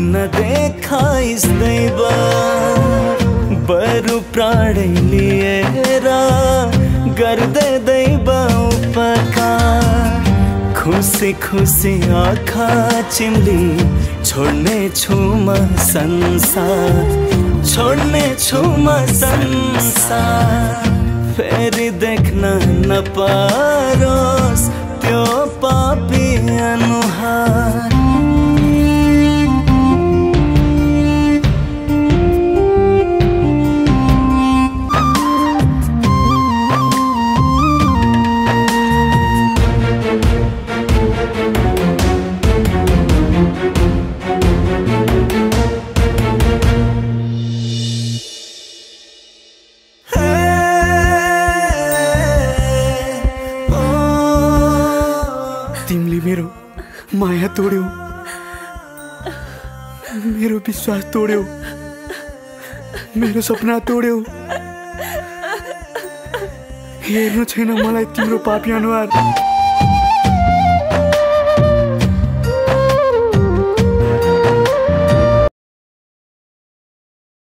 मानिस दैव। बरु प्राणै लिएर गर्दै दैव उपकार। खुसी खुसी आँखा चिम्ली छोड्ने छु म संसार। छोड्ने छु म संसार। फेरि देख्न नपारोस् तिमीले मेरो माया तोड्यौ। मेरो विश्वास तोड्यौ। मेरो सपना तोड्यौ। हेर्नु छैन मलाई तिम्रो पापी अनुहार।